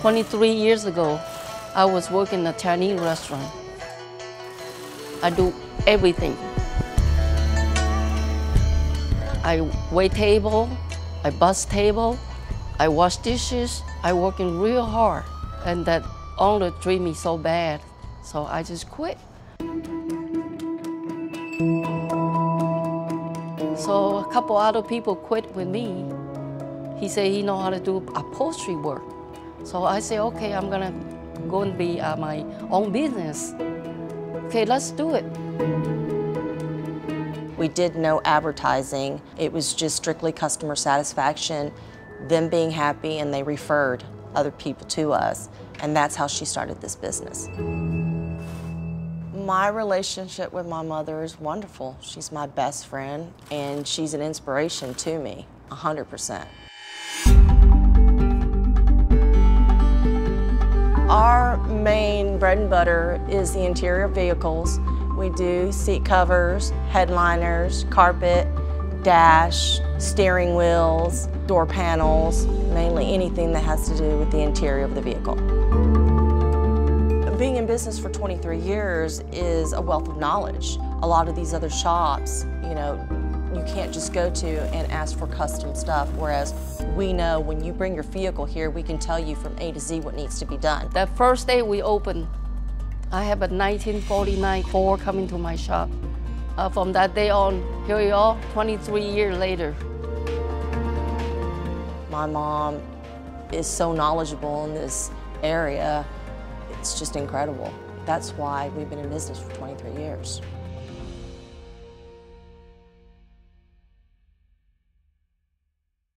23 years ago, I was working in a Chinese restaurant. I do everything. I wait table, I bus table, I wash dishes, I working real hard. And that owner treat me so bad, so I just quit. So a couple other people quit with me. He said he know how to do upholstery work. So I said, okay, I'm gonna go and be uh, my own business. Okay, let's do it. We did no advertising. It was just strictly customer satisfaction, them being happy, and they referred other people to us. And that's how she started this business. My relationship with my mother is wonderful. She's my best friend, and she's an inspiration to me, 100%. Our main bread and butter is the interior vehicles. We do seat covers, headliners, carpet, dash, steering wheels, door panels, mainly anything that has to do with the interior of the vehicle. Being in business for 23 years is a wealth of knowledge. A lot of these other shops, you know, you can't just go to and ask for custom stuff, whereas we know when you bring your vehicle here, we can tell you from A to Z what needs to be done. That first day we opened, I have a 1949 Ford coming to my shop. Uh, from that day on, here we are, 23 years later. My mom is so knowledgeable in this area. It's just incredible. That's why we've been in business for 23 years.